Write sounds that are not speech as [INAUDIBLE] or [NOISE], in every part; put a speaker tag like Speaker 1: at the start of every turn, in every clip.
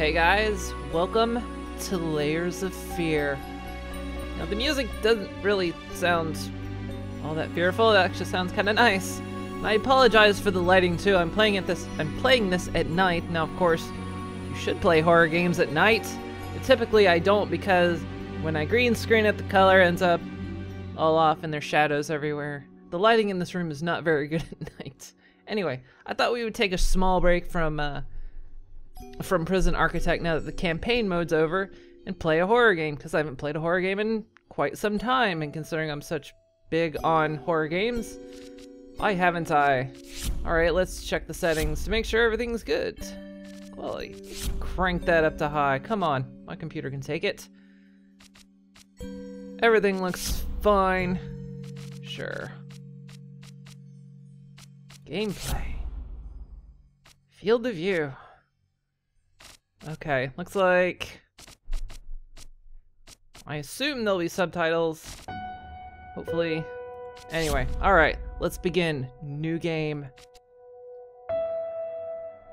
Speaker 1: Hey guys, welcome to Layers of Fear. Now the music doesn't really sound all that fearful, it actually sounds kinda nice. And I apologize for the lighting too, I'm playing at this I'm playing this at night. Now of course, you should play horror games at night. But typically I don't because when I green screen it the color ends up all off and there's shadows everywhere. The lighting in this room is not very [LAUGHS] good at night. Anyway, I thought we would take a small break from uh, from Prison Architect now that the campaign mode's over and play a horror game because I haven't played a horror game in quite some time and considering I'm such big on horror games, why haven't I? Alright, let's check the settings to make sure everything's good. Well, crank that up to high. Come on, my computer can take it. Everything looks fine. Sure. Gameplay. Field of view. Okay, looks like... I assume there'll be subtitles. Hopefully. Anyway, alright, let's begin. New game.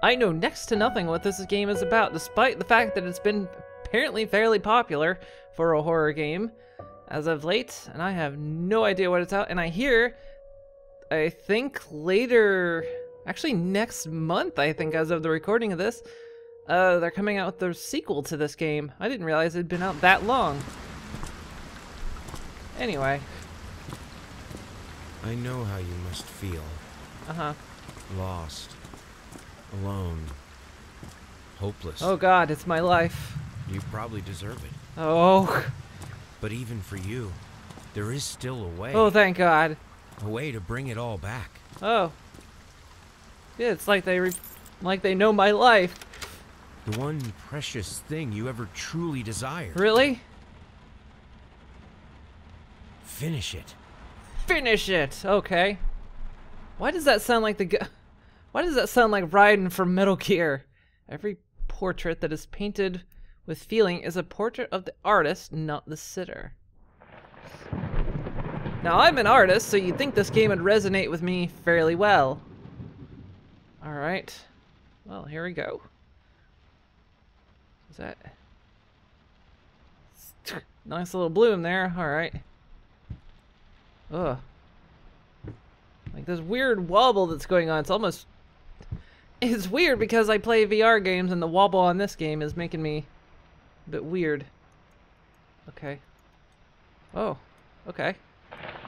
Speaker 1: I know next to nothing what this game is about, despite the fact that it's been apparently fairly popular for a horror game as of late, and I have no idea what it's out. And I hear, I think later, actually next month, I think, as of the recording of this, uh, they're coming out with the sequel to this game. I didn't realize it had been out that long. Anyway.
Speaker 2: I know how you must feel.
Speaker 1: Uh-huh.
Speaker 2: Lost. Alone. Hopeless.
Speaker 1: Oh god, it's my life.
Speaker 2: You probably deserve it.
Speaker 1: Oh.
Speaker 2: But even for you, there is still a way.
Speaker 1: Oh, thank god.
Speaker 2: A way to bring it all back.
Speaker 1: Oh. Yeah, it's like they like they know my life.
Speaker 2: The one precious thing you ever truly desired.
Speaker 1: Really?
Speaker 2: Finish it.
Speaker 1: Finish it. Okay. Why does that sound like the [LAUGHS] Why does that sound like Raiden from Metal Gear? Every portrait that is painted with feeling is a portrait of the artist, not the sitter. Now, I'm an artist, so you'd think this game would resonate with me fairly well. Alright. Well, here we go. Is that... [SNIFFS] Nice little bloom there, alright. Ugh. Like this weird wobble that's going on, it's almost... It's weird because I play VR games and the wobble on this game is making me a bit weird. Okay. Oh. Okay.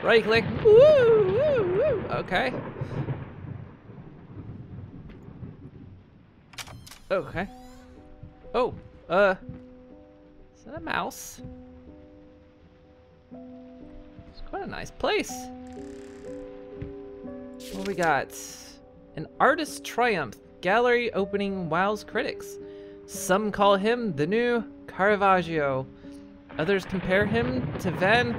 Speaker 1: Right click. Woo, woo, woo. Okay. Okay. Oh. Uh. Is that a mouse? It's quite a nice place. What we got? An artist triumph. Gallery opening wows critics. Some call him the new Caravaggio. Others compare him to Van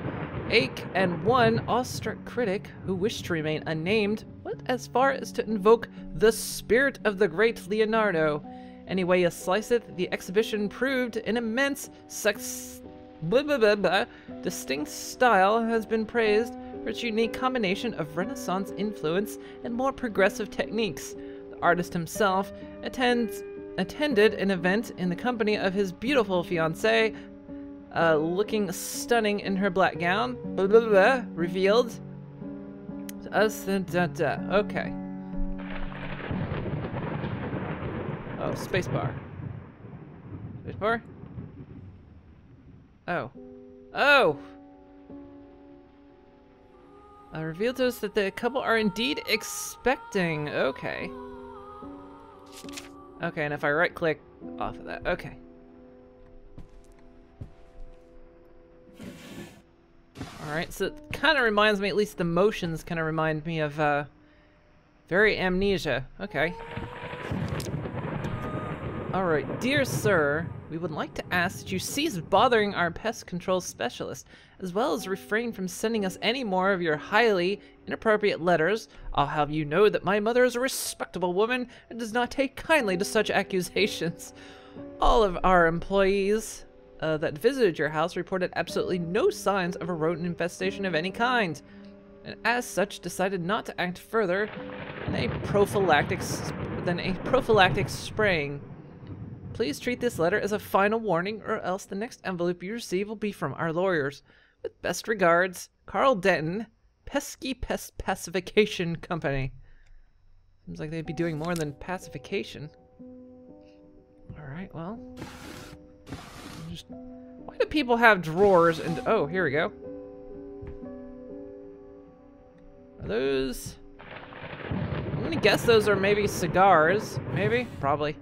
Speaker 1: Eyck and one awestruck critic who wished to remain unnamed went as far as to invoke the spirit of the great Leonardo. Any way you slice it, the exhibition proved an immense success. Blah, blah, blah. Distinct style has been praised for its unique combination of Renaissance influence and more progressive techniques. The artist himself attends, attended an event in the company of his beautiful fiancée, uh, looking stunning in her black gown, blah, blah, blah, revealed to us. Okay. Oh, spacebar. Spacebar? Oh. Oh! Uh, revealed to us that the couple are indeed expecting. Okay. Okay, and if I right click off of that. Okay. Alright, so it kind of reminds me, at least the motions kind of remind me of, uh, very amnesia. Okay. Alright, dear sir, we would like to ask that you cease bothering our pest control specialist, as well as refrain from sending us any more of your highly inappropriate letters. I'll have you know that my mother is a respectable woman and does not take kindly to such accusations. All of our employees uh, that visited your house reported absolutely no signs of a rodent infestation of any kind, and as such decided not to act further than a prophylactic, than a prophylactic spraying. Please treat this letter as a final warning, or else the next envelope you receive will be from our lawyers. With best regards, Carl Denton, Pesky Pest Pacification Company. Seems like they'd be doing more than pacification. Alright, well. Just, why do people have drawers and. Oh, here we go. Are those. I'm gonna guess those are maybe cigars. Maybe? Probably.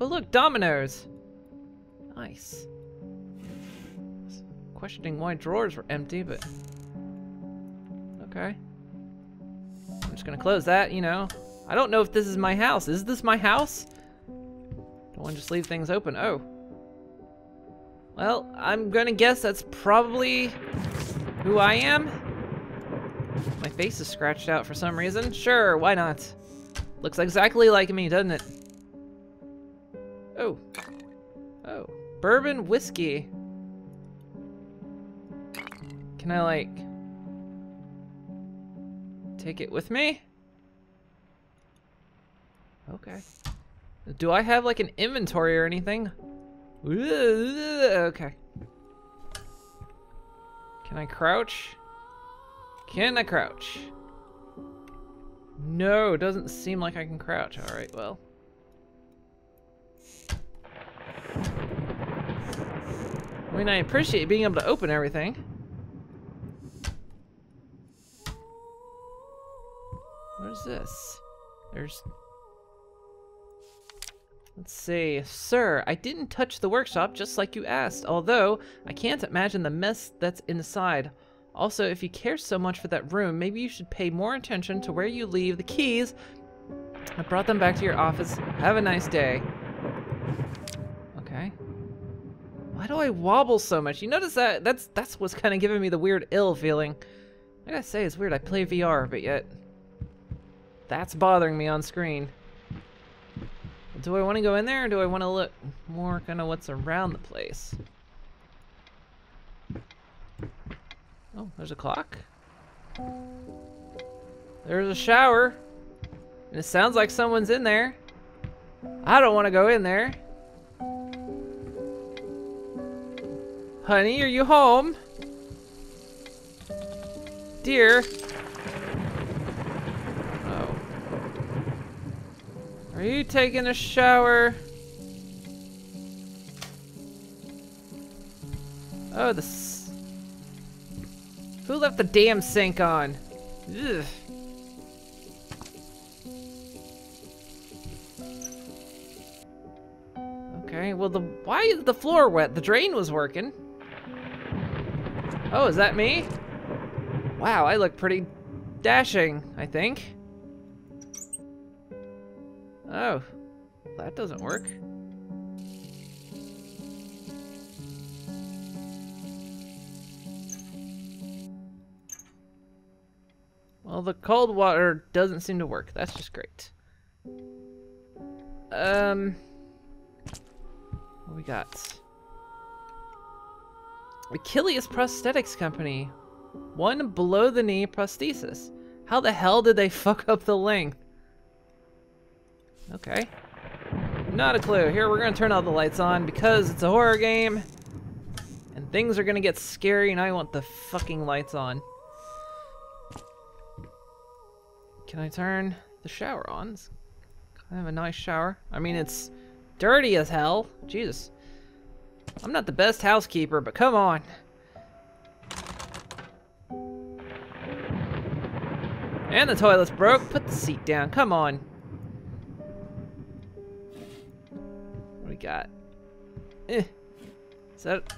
Speaker 1: Oh, look, dominoes. Nice. Questioning why drawers were empty, but. Okay. I'm just gonna close that, you know. I don't know if this is my house. Is this my house? Don't want to just leave things open. Oh. Well, I'm gonna guess that's probably who I am. My face is scratched out for some reason. Sure, why not? Looks exactly like me, doesn't it? Bourbon whiskey. Can I, like, take it with me? Okay. Do I have, like, an inventory or anything? Okay. Can I crouch? Can I crouch? No, doesn't seem like I can crouch. Alright, well. I mean, I appreciate being able to open everything. What is this? There's... Let's see. Sir, I didn't touch the workshop just like you asked, although I can't imagine the mess that's inside. Also, if you care so much for that room, maybe you should pay more attention to where you leave the keys. I brought them back to your office. Have a nice day. Why do I wobble so much? You notice that? That's that's what's kind of giving me the weird ill feeling. I gotta say, it's weird. I play VR, but yet that's bothering me on screen. Do I want to go in there, or do I want to look more kind of what's around the place? Oh, there's a clock. There's a shower. And it sounds like someone's in there. I don't want to go in there. Honey, are you home? Dear. Oh. Are you taking a shower? Oh, the... Who left the damn sink on? Ugh. Okay, well the why is the floor wet? The drain was working. Oh, is that me? Wow, I look pretty dashing, I think. Oh, that doesn't work. Well, the cold water doesn't seem to work. That's just great. Um, what we got? Achilles Prosthetics Company. One below the knee prosthesis. How the hell did they [LAUGHS] fuck up the length? Okay. Not a clue. Here, we're gonna turn all the lights on because it's a horror game. And things are gonna get scary and I want the fucking lights on. Can I turn the shower on? It's kind of a nice shower. I mean, it's dirty as hell. Jesus. I'm not the best housekeeper, but come on. And the toilet's broke. Put the seat down. Come on. What we got? Eh. Is that...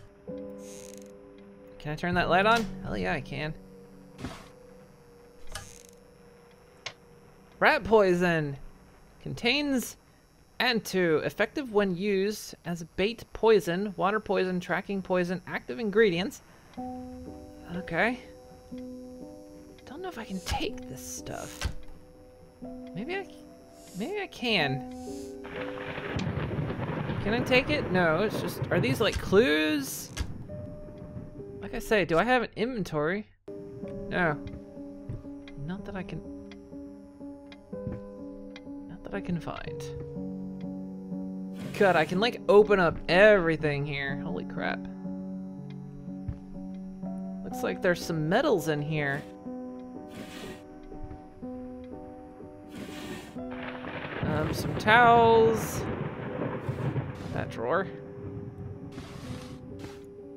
Speaker 1: Can I turn that light on? Hell yeah, I can. Rat poison contains Antu, effective when used as bait poison, water poison, tracking poison, active ingredients. Okay. Don't know if I can take this stuff. Maybe I, maybe I can. Can I take it? No, it's just, are these like clues? Like I say, do I have an inventory? No. Not that I can not that I can find. God, I can like open up everything here. Holy crap. Looks like there's some metals in here. Um, some towels. That drawer.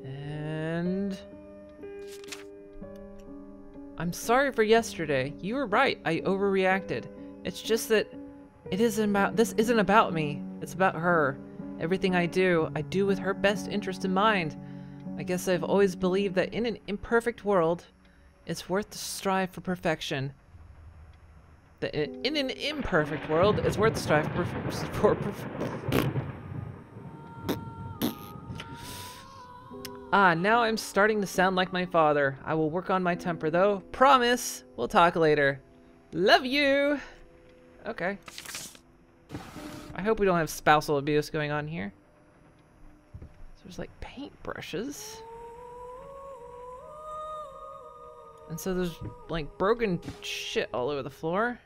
Speaker 1: And... I'm sorry for yesterday. You were right. I overreacted. It's just that it isn't about this isn't about me. It's about her. Everything I do, I do with her best interest in mind. I guess I've always believed that in an imperfect world, it's worth to strive for perfection. That in an imperfect world, it's worth to strive for, for, Ah, now I'm starting to sound like my father. I will work on my temper though. Promise! We'll talk later. Love you! Okay. I hope we don't have spousal abuse going on here. So there's like paint brushes. And so there's like broken shit all over the floor.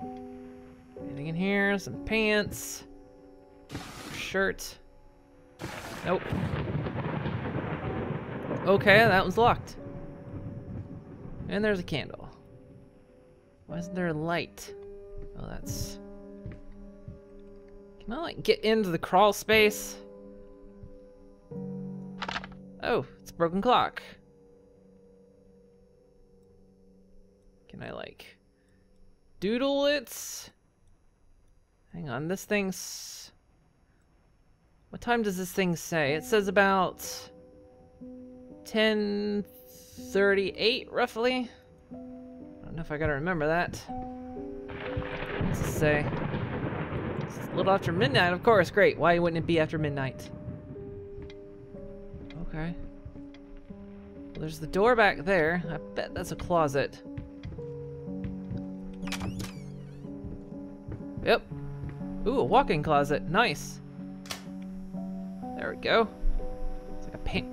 Speaker 1: Anything in here? Some pants. Shirt. Nope. Okay, that was locked. And there's a candle. Why isn't there a light? Oh, that's... Can I, like, get into the crawl space? Oh, it's a broken clock. Can I, like, doodle it? Hang on, this thing's... What time does this thing say? It says about 10:38 roughly. I don't know if I gotta remember that. What's it say? It's a little after midnight, of course. Great. Why wouldn't it be after midnight? Okay. Well, there's the door back there. I bet that's a closet. Yep. Ooh, a walk-in closet. Nice. There we go. It's like a paint.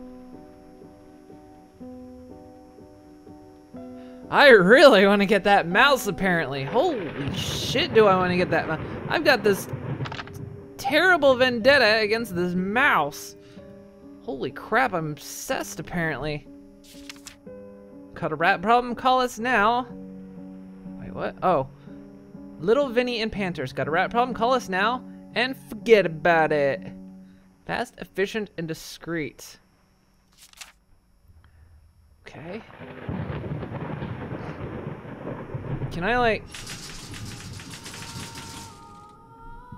Speaker 1: I really want to get that mouse, apparently. Holy shit, do I want to get that mouse. I've got this terrible vendetta against this mouse. Holy crap, I'm obsessed, apparently. Cut a rat problem? Call us now. Wait, what? Oh. Little Vinny and Panthers. Got a rat problem? Call us now. And forget about it. Fast, efficient, and discreet. Okay. Can I, like...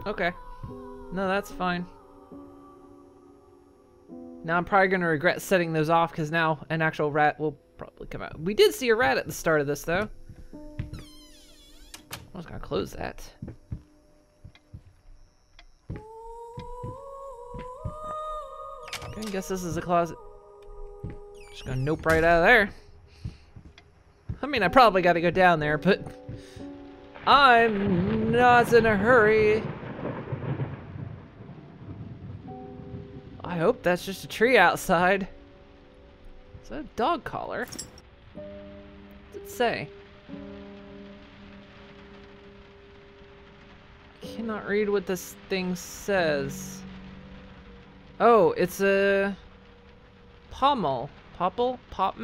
Speaker 1: Okay. No, that's fine. Now I'm probably going to regret setting those off because now an actual rat will probably come out. We did see a rat at the start of this, though. I was going to close that. I guess this is a closet. Just gonna nope right out of there. I mean, I probably gotta go down there, but I'm not in a hurry. I hope that's just a tree outside. Is that a dog collar? What does it say? I cannot read what this thing says. Oh, it's a pommel. Popple? Pop?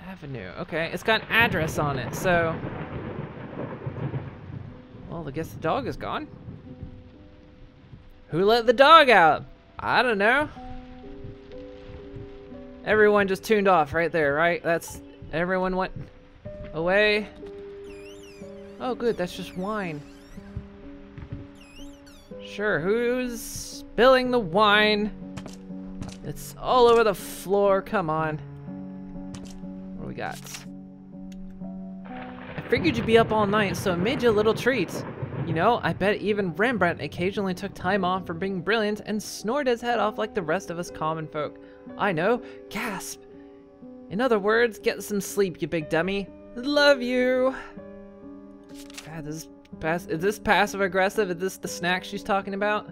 Speaker 1: Avenue. Okay, it's got an address on it, so... Well, I guess the dog is gone. Who let the dog out? I don't know. Everyone just tuned off right there, right? That's... Everyone went away. Oh, good, that's just wine. Sure, who's spilling the wine? It's all over the floor, come on. What do we got? Figured you'd be up all night, so I made you a little treat. You know, I bet even Rembrandt occasionally took time off from being brilliant and snored his head off like the rest of us common folk. I know, gasp. In other words, get some sleep, you big dummy. Love you. God, this Pass is this passive aggressive? Is this the snack she's talking about?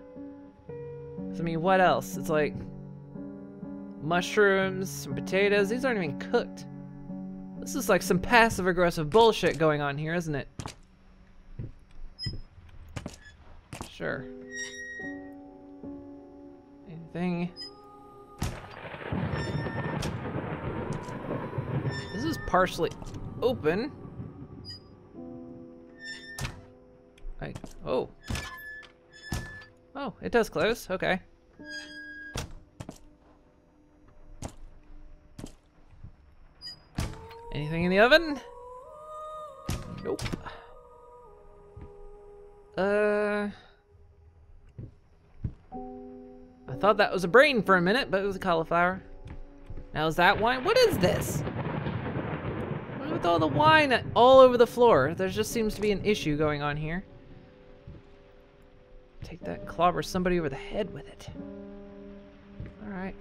Speaker 1: I mean, what else? It's like mushrooms, some potatoes. These aren't even cooked. This is like some passive aggressive bullshit going on here, isn't it? Sure. Anything? This is partially open. I, oh. Oh, it does close, okay. Anything in the oven? Nope. Uh... I thought that was a brain for a minute, but it was a cauliflower. Now is that wine? What is this? What with all the wine all over the floor? There just seems to be an issue going on here. Take that clobber somebody over the head with it. Alright.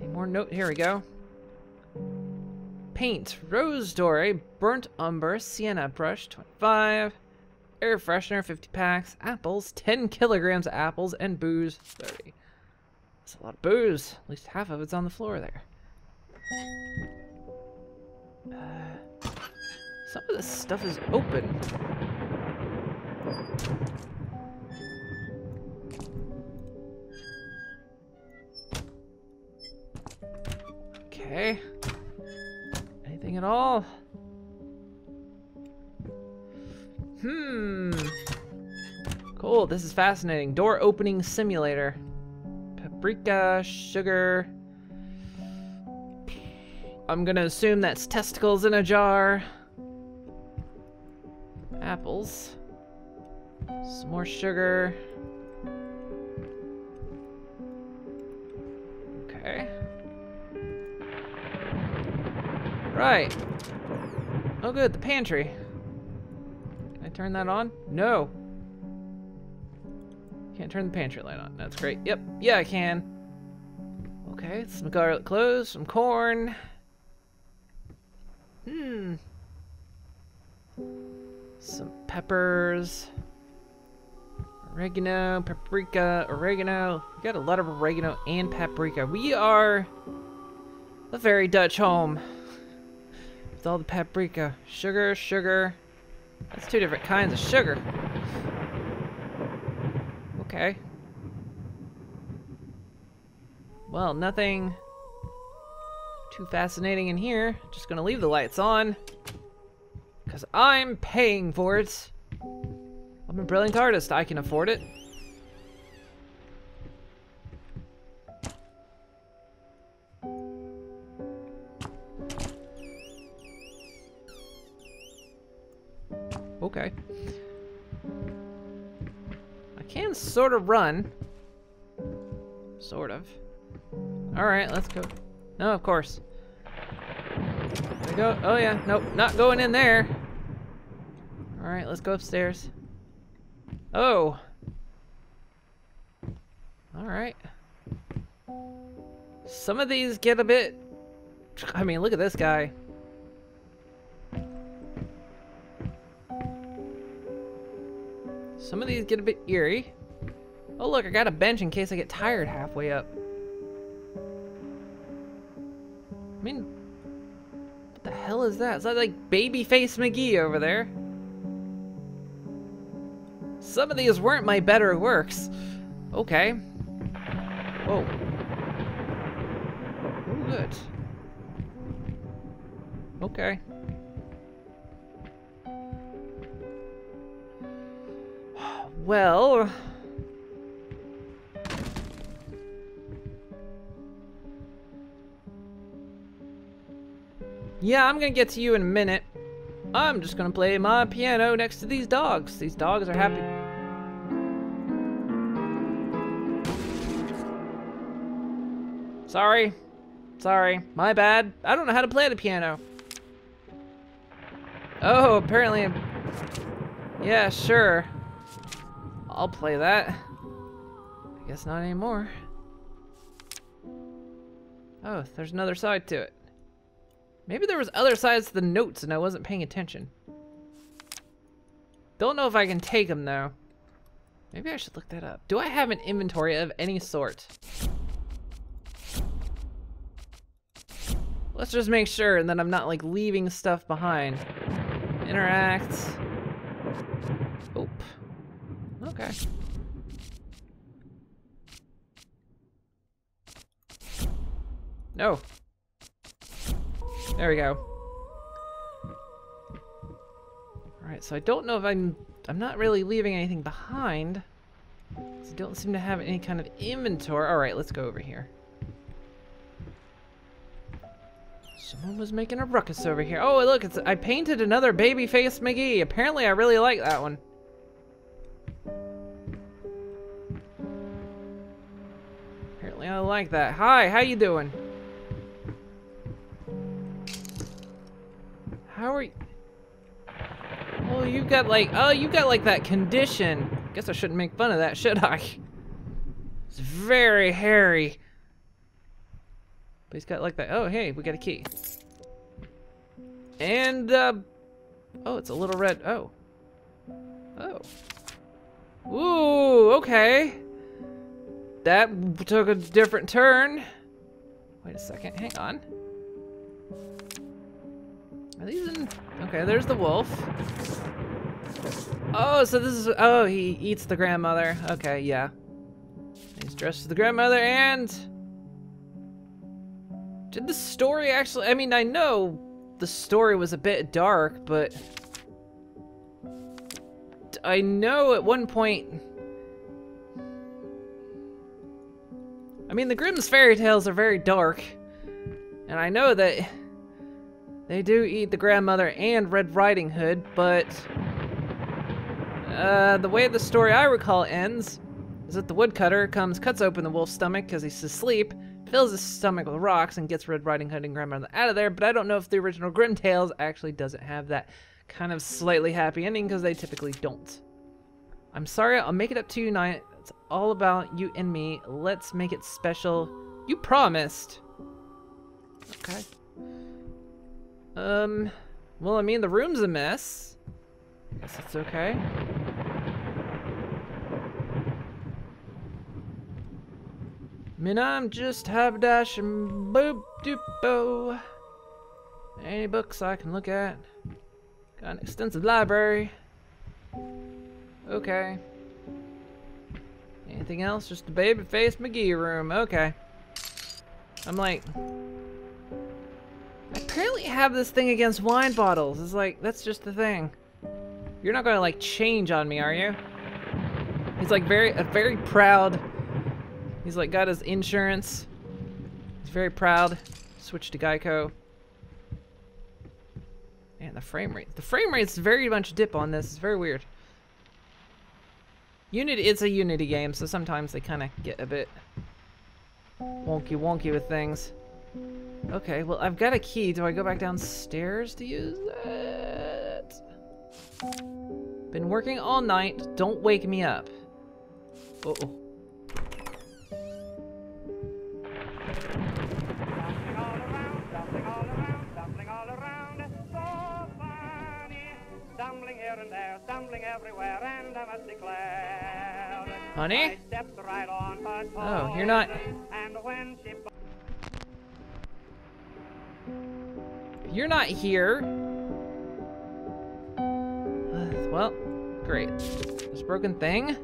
Speaker 1: Any more note? Here we go. Paint, rose dory, burnt umber, sienna brush, 25. Air freshener, 50 packs. Apples, 10 kilograms of apples, and booze, 30. That's a lot of booze. At least half of it's on the floor there. Uh, some of this stuff is open. This is fascinating. Door opening simulator. Paprika, sugar. I'm gonna assume that's testicles in a jar. Apples. Some more sugar. Okay. Right. Oh good, the pantry. Can I turn that on? No. Can't turn the pantry light on. That's great. Yep. Yeah, I can. Okay, some garlic cloves, some corn. Hmm. Some peppers. Oregano, paprika, oregano. We got a lot of oregano and paprika. We are a very Dutch home. With all the paprika. Sugar, sugar. That's two different kinds of sugar. Okay. Well, nothing too fascinating in here. Just gonna leave the lights on. Because I'm paying for it. I'm a brilliant artist. I can afford it. Sort of run. Sort of. Alright, let's go. No, of course. go. Oh yeah, nope, not going in there. Alright, let's go upstairs. Oh. Alright. Some of these get a bit... I mean, look at this guy. Some of these get a bit eerie. Oh look, I got a bench in case I get tired halfway up. I mean, what the hell is that? Is that like Babyface McGee over there? Some of these weren't my better works. Okay. Whoa. Oh, good. Okay. [SIGHS] Well... Yeah, I'm gonna get to you in a minute. I'm just gonna play my piano next to these dogs. These dogs are happy. Sorry. Sorry. My bad. I don't know how to play the piano. Oh, apparently... Yeah, sure. I'll play that. I guess not anymore. Oh, there's another side to it. Maybe there was other sides to the notes and I wasn't paying attention. Don't know if I can take them though. Maybe I should look that up. Do I have an inventory of any sort? Let's just make sure and then I'm not like leaving stuff behind. Interact. Oop. Okay. No. There we go. Alright, so I don't know if I'm... I'm not really leaving anything behind. I don't seem to have any kind of inventory. Alright, let's go over here. Someone was making a ruckus over here. Oh, look, it's I painted another baby face McGee. Apparently I really like that one. Apparently I like that. Hi, how you doing? How are you? Oh, you've got like, oh, you've got like that condition. Guess I shouldn't make fun of that, should I? It's very hairy. But he's got like that. Oh, hey, we got a key. And, uh, oh, it's a little red. Oh. Oh. Ooh, okay. That took a different turn. Wait a second, hang on. Are these in? Okay, there's the wolf. Oh, so this is, oh, he eats the grandmother. Okay, yeah. He's dressed as the grandmother and... Did the story actually, I mean, I know the story was a bit dark, but... I know at one point... I mean, the Grimm's fairy tales are very dark. And I know that they do eat the grandmother and Red Riding Hood, but uh, the way the story I recall ends is that the woodcutter comes, cuts open the wolf's stomach because he's asleep, fills his stomach with rocks, and gets Red Riding Hood and grandmother out of there. But I don't know if the original Grimm Tales actually doesn't have that kind of slightly happy ending because they typically don't. I'm sorry, I'll make it up to you tonight. It's all about you and me. Let's make it special. You promised. Okay. Um, well, I mean, the room's a mess. Guess it's okay. I mean, I'm just Haberdash and boop doopo. Any books I can look at? Got an extensive library. Okay. Anything else? Just the baby face McGee room. Okay. I'm like, apparently have this thing against wine bottles. It's like, that's just the thing. You're not gonna like change on me, are you? He's like very, a very proud. He's like got his insurance. He's very proud. Switch to Geico. And the frame rate. The frame rate's very much dip on this. It's very weird. Unity, it's a Unity game, so sometimes they kind of get a bit wonky wonky with things. Okay, well, I've got a key. Do I go back downstairs to use it? Been working all night. Don't wake me up. Uh oh. Honey? Oh, you're not... You're not here. [SIGHS] Well, great. This broken thing?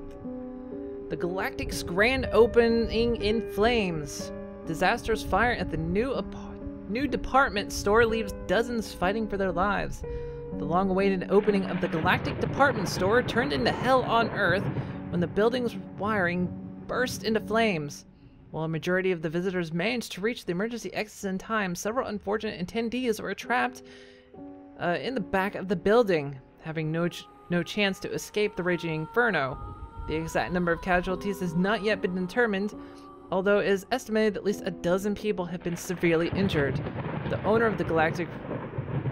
Speaker 1: The Galactic's grand opening in flames. Disastrous fire at the new new department store leaves dozens fighting for their lives. The long-awaited opening of the Galactic Department Store turned into hell on Earth when the building's wiring burst into flames. While a majority of the visitors managed to reach the emergency exits in time, several unfortunate attendees were trapped uh, in the back of the building, having no, ch no chance to escape the raging inferno. The exact number of casualties has not yet been determined, although it is estimated that at least a dozen people have been severely injured. The owner of the Galactic,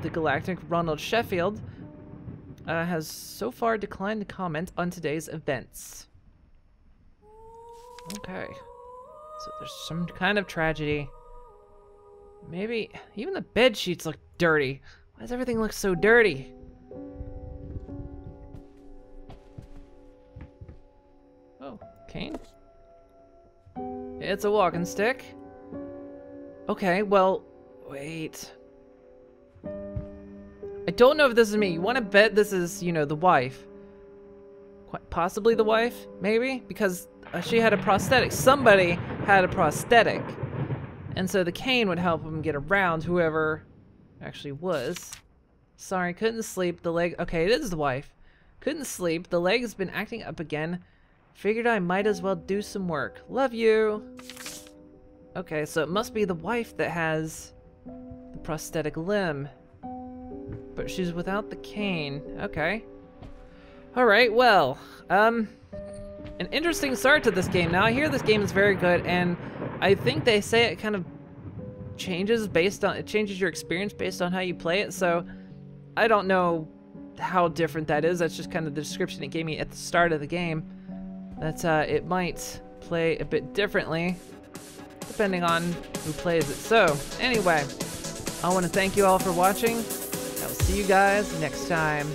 Speaker 1: the Galactic Ronald Sheffield, uh, has so far declined to comment on today's events. Okay. So there's some kind of tragedy. Maybe even the bed sheets look dirty. Why does everything look so dirty? Oh, cane? It's a walking stick. Okay, well, Wait. I don't know if this is me. You want to bet this is, you know, the wife. Quite possibly the wife, maybe? Because uh, she had a prosthetic. Somebody had a prosthetic. And so the cane would help him get around whoever actually was. Sorry, couldn't sleep. The leg... Okay, it is the wife. Couldn't sleep. The leg has been acting up again. Figured I might as well do some work. Love you. Okay, so it must be the wife that has the prosthetic limb. But she's without the cane. Okay. Alright, well, um, an interesting start to this game. Now, I hear this game is very good, and I think they say it kind of changes based on, it changes your experience based on how you play it, so I don't know how different that is. That's just kind of the description it gave me at the start of the game. That uh, it might play a bit differently depending on who plays it. So, anyway, I want to thank you all for watching. I will see you guys next time.